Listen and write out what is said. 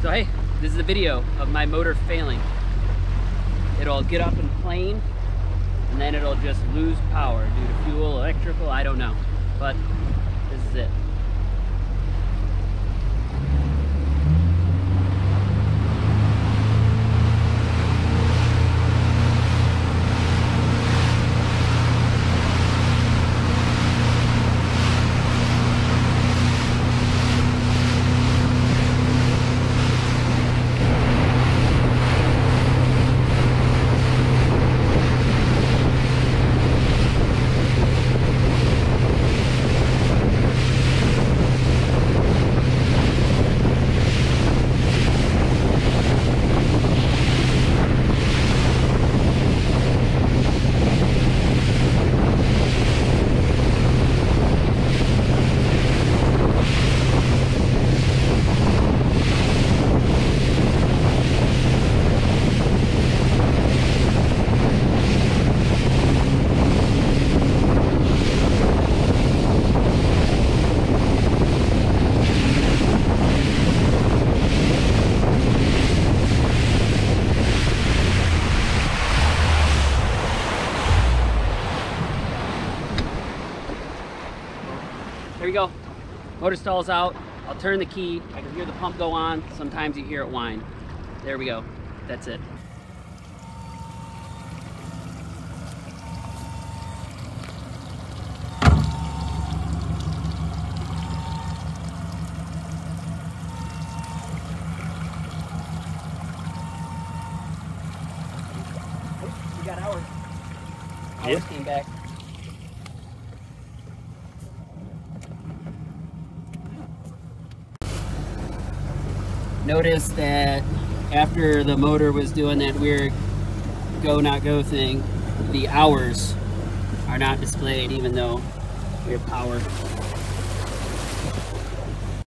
So hey, this is a video of my motor failing. It'll get up and plane, and then it'll just lose power due to fuel, electrical, I don't know. But this is it. There we go. Motor stalls out. I'll turn the key. I can hear the pump go on. Sometimes you hear it whine. There we go. That's it. Oh, we got ours. Ours Yeah. came back. Notice that after the motor was doing that weird go not go thing, the hours are not displayed even though we have power.